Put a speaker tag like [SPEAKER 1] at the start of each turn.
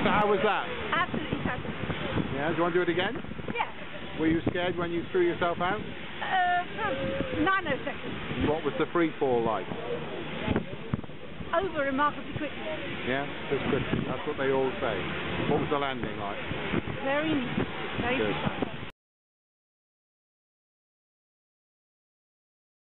[SPEAKER 1] So how was that?
[SPEAKER 2] Absolutely perfect.
[SPEAKER 1] Yeah, do you want to do it again?
[SPEAKER 2] Yeah.
[SPEAKER 1] Were you scared when you threw yourself out?
[SPEAKER 2] Uh, nanoseconds.
[SPEAKER 1] What was the free fall like?
[SPEAKER 2] Over remarkably quickly.
[SPEAKER 1] Yeah, just quick. That's what they all say. What was the landing like?
[SPEAKER 2] Very neat. Very
[SPEAKER 1] Good.
[SPEAKER 2] precise.